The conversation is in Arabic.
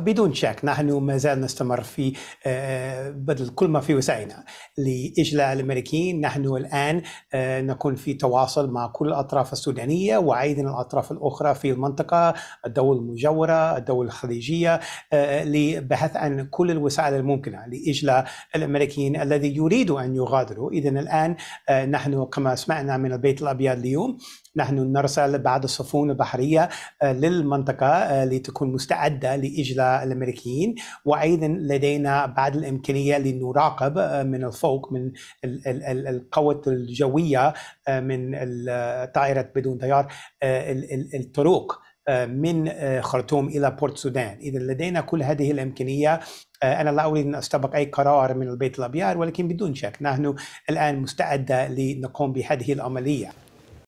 بدون شك نحن ما زال نستمر في بذل كل ما في وسعنا لإجلاء الأمريكيين نحن الآن نكون في تواصل مع كل الأطراف السودانية وأيضا الأطراف الأخرى في المنطقة الدول المجاورة الدول الخليجية لبحث عن كل الوسائل الممكنة لإجلاء الأمريكيين الذي يريد أن يغادروا. إذا الآن نحن كما سمعنا من البيت الأبيض اليوم نحن نرسل بعض السفن البحرية للمنطقة لتكون مستعدة لإجلاء الأمريكيين وأيضا لدينا بعض الإمكانية لنراقب من الفوق من القوة الجوية من طائرة بدون طيار الطرق من خرطوم إلى بورت سودان، اذا لدينا كل هذه الإمكانية أنا لا أريد أن أستبق أي قرار من البيت الابيض ولكن بدون شك نحن الآن مستعدة لنقوم بهذه العملية.